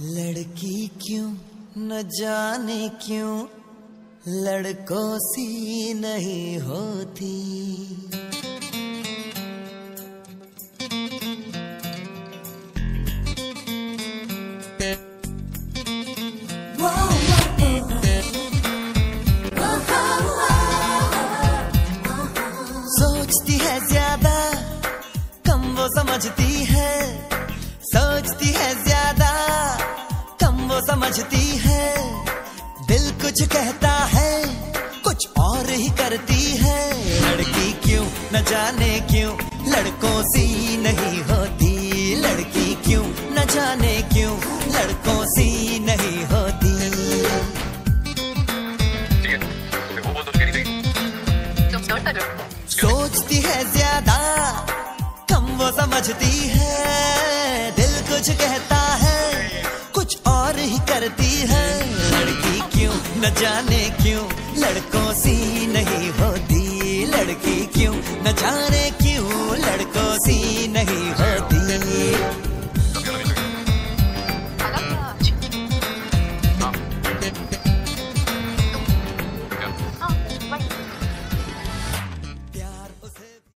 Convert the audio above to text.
लड़की क्यों न जाने क्यों? लड़कों सी नहीं होती। सोचती है ज़्यादा वो समझती है। सोचती है ज़्यादा समझती है। दिल कुछ कहता है, कुछ और ही करती है। लड़की क्यों न जाने क्यों, लड़कों सी नहीं होती। लड़की क्यों न जाने क्यों, लड़कों सी नहीं होती। सोचती है ज़्यादा, कम वो समझती है। दिल कुछ कहता ही करती है। लड़की क्यों? न जाने क्यों? लड़कों सी नहीं होती। लड़की क्यों? न जाने क्यों